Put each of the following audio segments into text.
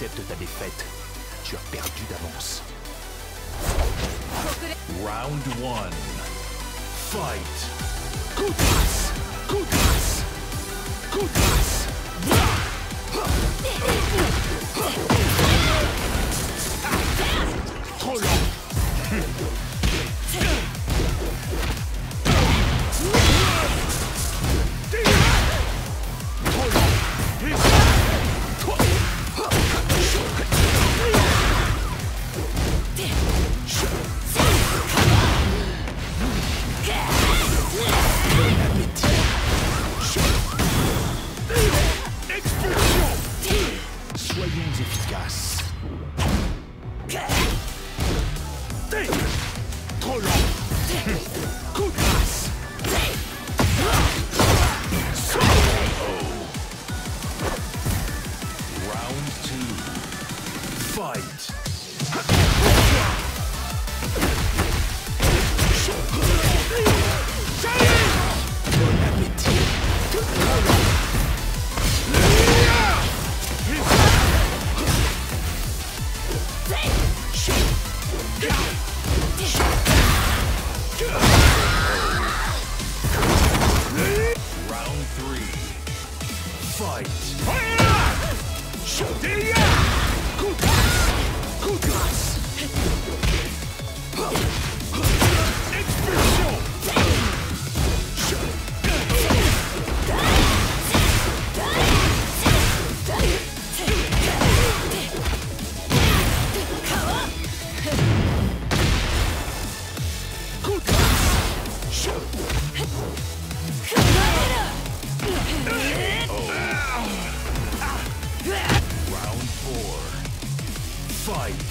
acceptes ta défaite, tu as perdu d'avance. Round 1. Fight. Coup de grâce Coup de grâce Coup de grâce Trop lent Soyons efficaces. Trop lent Coup de Round two. Fight. Round three. Fight. Round four. Fight.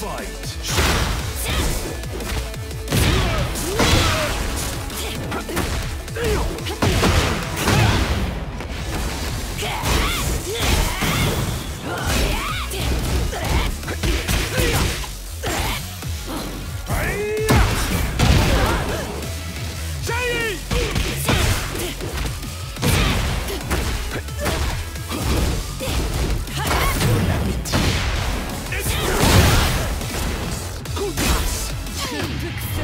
Fight.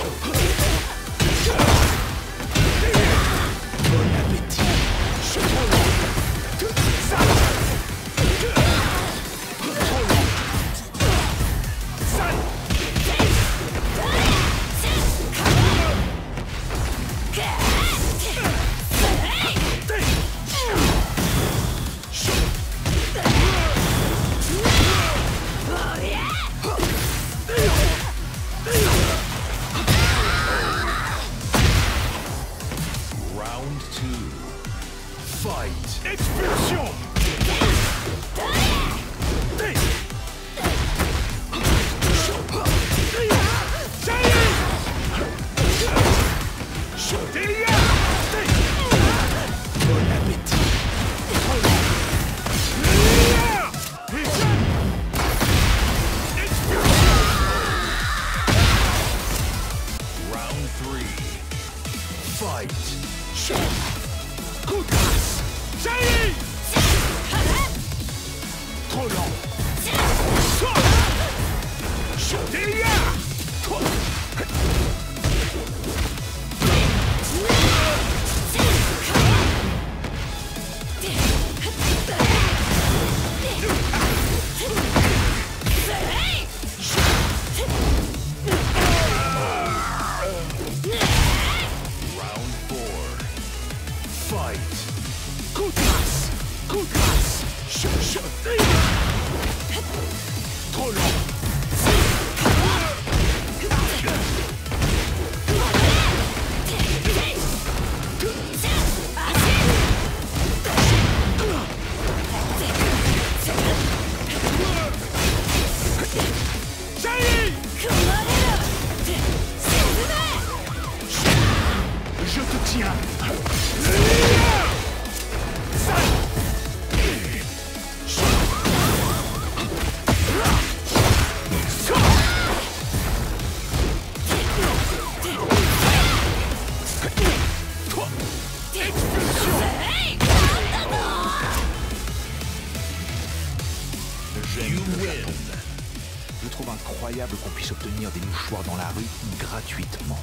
はい! Fight! Show! Kutas! Sai! Kono! Show! Show! Troll Je trouve incroyable qu'on puisse obtenir des mouchoirs dans la rue gratuitement.